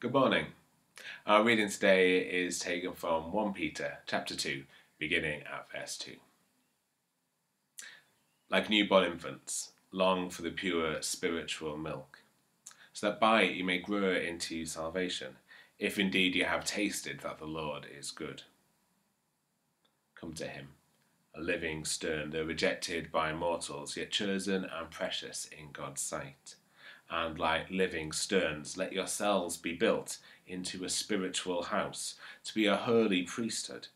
Good morning. Our reading today is taken from 1 Peter chapter 2, beginning at verse 2. Like newborn infants, long for the pure spiritual milk, so that by it you may grow into salvation, if indeed you have tasted that the Lord is good. Come to him, a living stone, though rejected by mortals, yet chosen and precious in God's sight and like living stones, let yourselves be built into a spiritual house, to be a holy priesthood,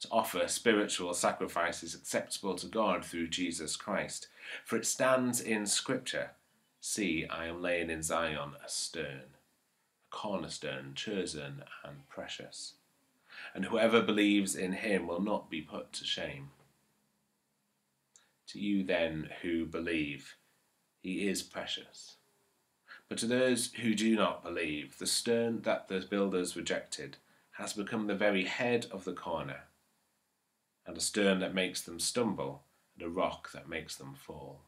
to offer spiritual sacrifices acceptable to God through Jesus Christ. For it stands in Scripture See, I am laying in Zion a stone, a cornerstone, chosen and precious. And whoever believes in him will not be put to shame. To you, then, who believe, he is precious. But to those who do not believe, the stone that the builders rejected has become the very head of the corner, and a stone that makes them stumble, and a rock that makes them fall.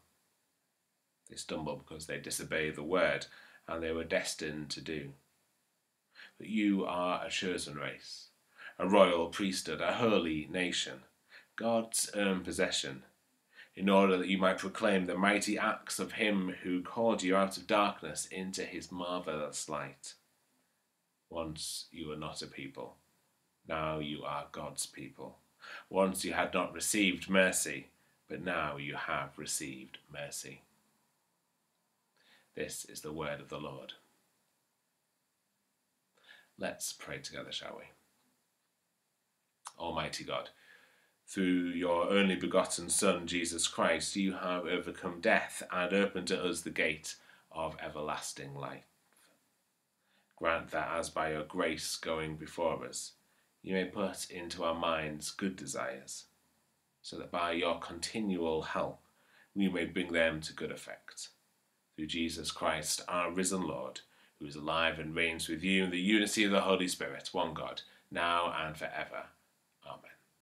They stumble because they disobey the word, and they were destined to do. But you are a chosen race, a royal priesthood, a holy nation, God's own possession in order that you might proclaim the mighty acts of him who called you out of darkness into his marvelous light. Once you were not a people, now you are God's people. Once you had not received mercy, but now you have received mercy. This is the word of the Lord. Let's pray together, shall we? Almighty God, through your only begotten Son, Jesus Christ, you have overcome death and opened to us the gate of everlasting life. Grant that as by your grace going before us, you may put into our minds good desires, so that by your continual help we may bring them to good effect. Through Jesus Christ, our risen Lord, who is alive and reigns with you in the unity of the Holy Spirit, one God, now and forever. Amen.